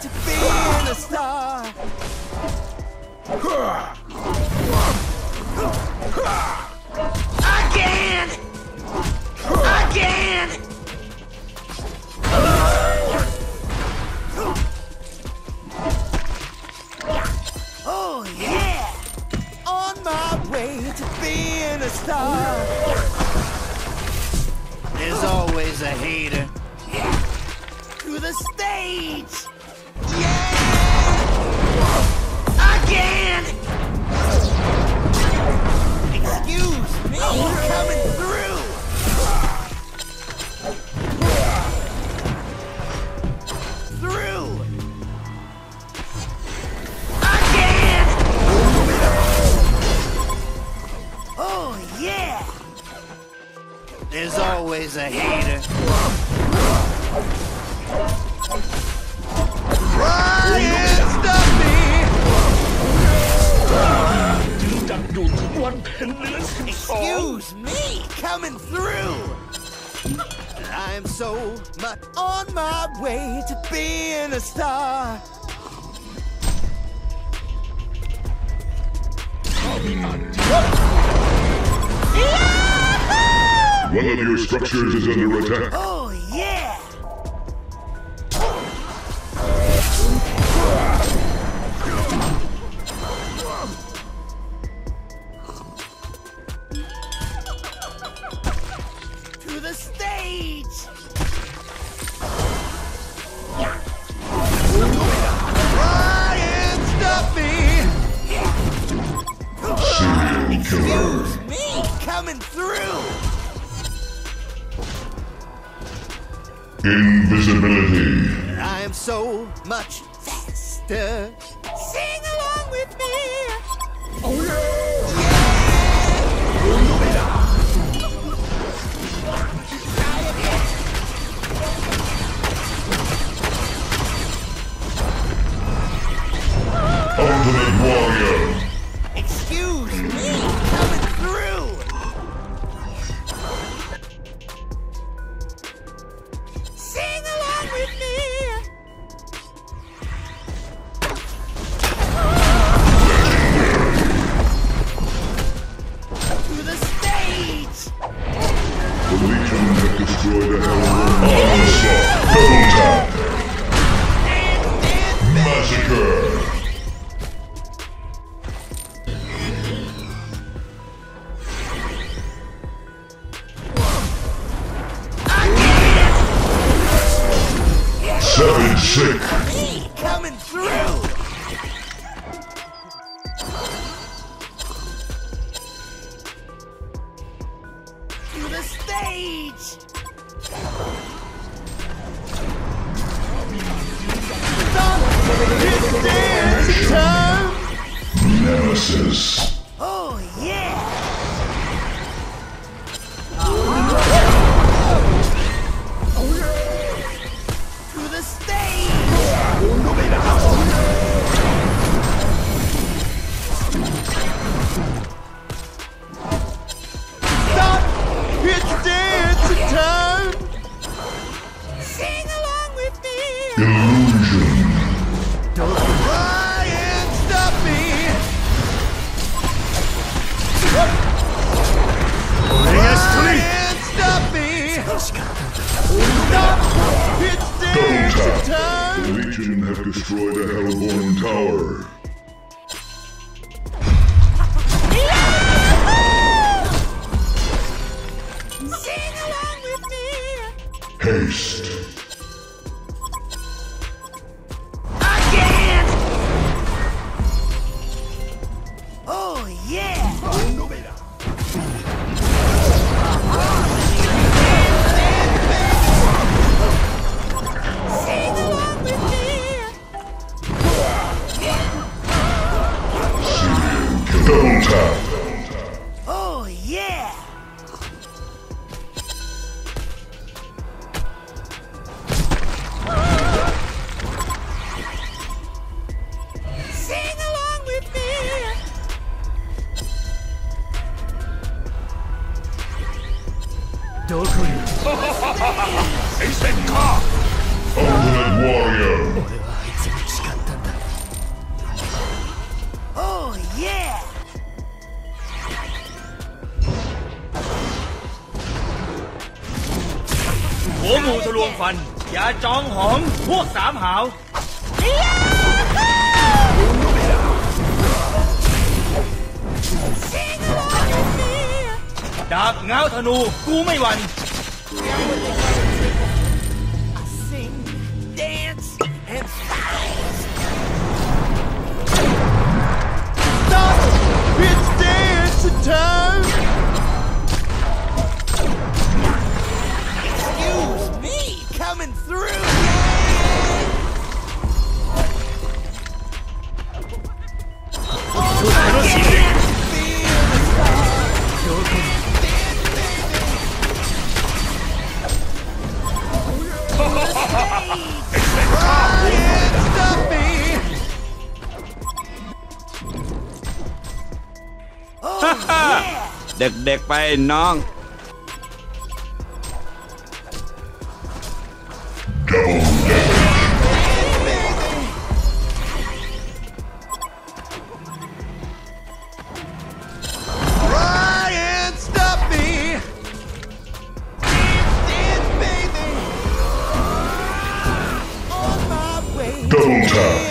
to being a star. Again! Again! Oh yeah! On my way to being a star. There's always a hater. To the stage! Me coming! It's me coming through! I'm so much on my way to being a star. One of your structures is under attack. Oh. Invisibility. I'm so much faster. หัวหมูทะลวงฟันยาจองหองพวกสามหาวดาบเงาธนูกูไม่หวั่น Sing dance Stop It's dance time coming through Stop me เด็กๆไปน้อง way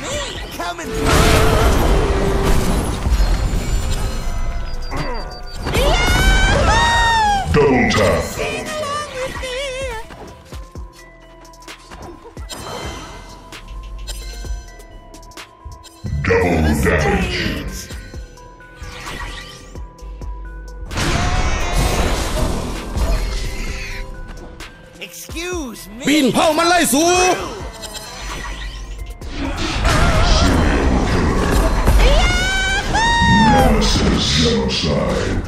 Me coming! Double tap. Double damage. Excuse me. 冰炮慢来数。Texas genocide.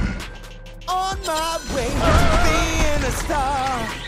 On my way to being a star.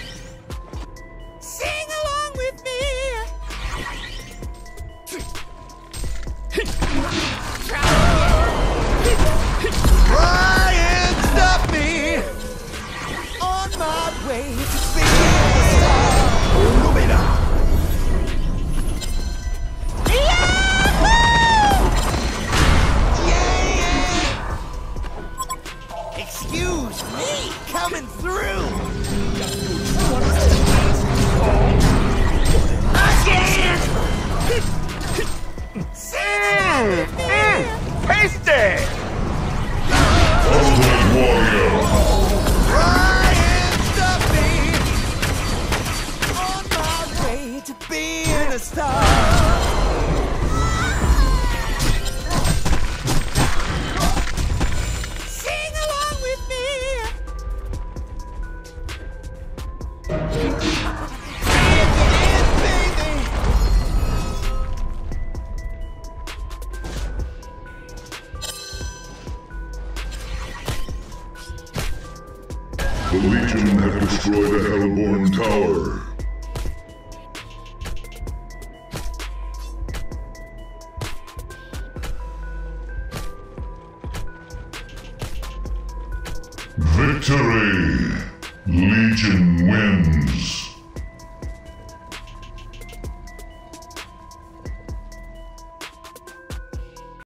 Have destroyed the Hellbourne Tower. Victory! Legion wins.